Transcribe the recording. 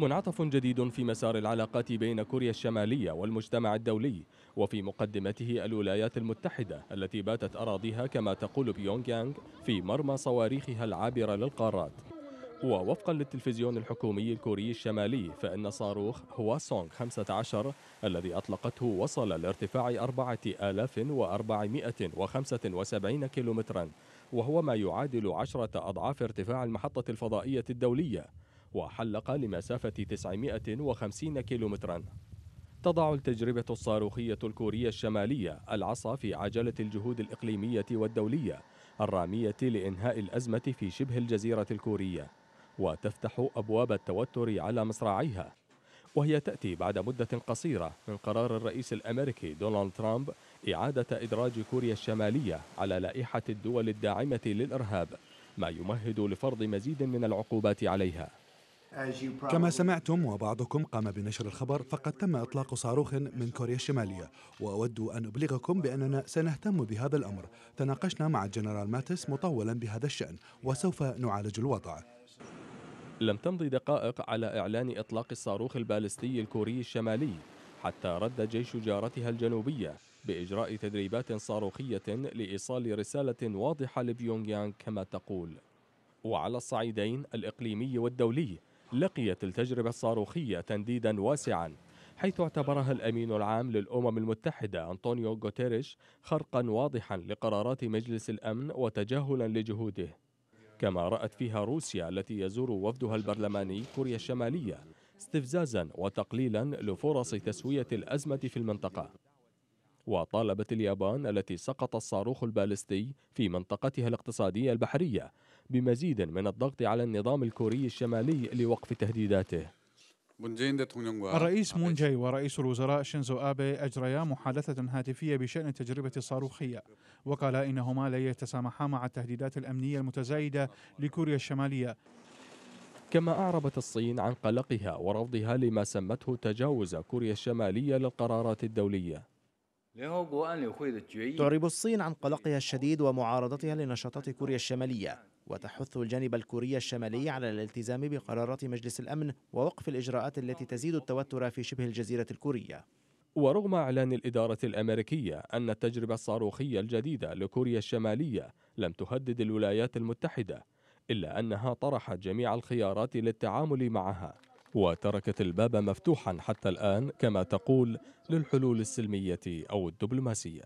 منعطف جديد في مسار العلاقات بين كوريا الشمالية والمجتمع الدولي وفي مقدمته الولايات المتحدة التي باتت أراضيها كما تقول بيونغ يانغ في مرمى صواريخها العابرة للقارات. ووفقا للتلفزيون الحكومي الكوري الشمالي فإن صاروخ هوا سونغ 15 الذي أطلقته وصل لارتفاع 4475 كيلومترا وهو ما يعادل عشرة أضعاف ارتفاع المحطة الفضائية الدولية. وحلق لمسافة 950 كيلومترا. تضع التجربة الصاروخية الكورية الشمالية العصا في عجلة الجهود الإقليمية والدولية الرامية لإنهاء الأزمة في شبه الجزيرة الكورية وتفتح أبواب التوتر على مصراعيها. وهي تأتي بعد مدة قصيرة من قرار الرئيس الأمريكي دونالد ترامب إعادة إدراج كوريا الشمالية على لائحة الدول الداعمة للإرهاب ما يمهد لفرض مزيد من العقوبات عليها. كما سمعتم وبعضكم قام بنشر الخبر فقد تم إطلاق صاروخ من كوريا الشمالية. وأود أن أبلغكم بأننا سنهتم بهذا الأمر. تناقشنا مع الجنرال ماتس مطولا بهذا الشأن وسوف نعالج الوضع. لم تمض دقائق على إعلان إطلاق الصاروخ البالستي الكوري الشمالي حتى رد جيش جارتها الجنوبية بإجراء تدريبات صاروخية لإيصال رسالة واضحة لبيونغ يانغ كما تقول. وعلى الصعيدين الإقليمي والدولي لقيت التجربة الصاروخية تنديدا واسعا حيث اعتبرها الأمين العام للأمم المتحدة أنطونيو غوتيريش خرقا واضحا لقرارات مجلس الأمن وتجاهلا لجهوده. كما رأت فيها روسيا التي يزور وفدها البرلماني كوريا الشمالية استفزازا وتقليلا لفرص تسوية الأزمة في المنطقة. وطالبت اليابان التي سقط الصاروخ البالستي في منطقتها الاقتصادية البحرية بمزيد من الضغط على النظام الكوري الشمالي لوقف تهديداته. الرئيس مون جاي ورئيس الوزراء شينزو آبي أجريا محادثة هاتفية بشأن التجربة الصاروخية وقالا إنهما لا يتسامحا مع التهديدات الأمنية المتزايدة لكوريا الشمالية. كما أعربت الصين عن قلقها ورفضها لما سمته تجاوز كوريا الشمالية للقرارات الدولية. تعرب الصين عن قلقها الشديد ومعارضتها لنشاطات كوريا الشمالية وتحث الجانب الكوري الشمالي على الالتزام بقرارات مجلس الأمن ووقف الإجراءات التي تزيد التوتر في شبه الجزيرة الكورية. ورغم إعلان الإدارة الأمريكية أن التجربة الصاروخية الجديدة لكوريا الشمالية لم تهدد الولايات المتحدة إلا أنها طرحت جميع الخيارات للتعامل معها. وتركت الباب مفتوحا حتى الآن كما تقول للحلول السلمية أو الدبلوماسية.